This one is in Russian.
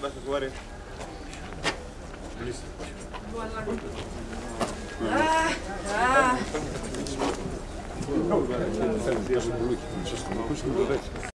Да, goare. Я же А, честно, хочешь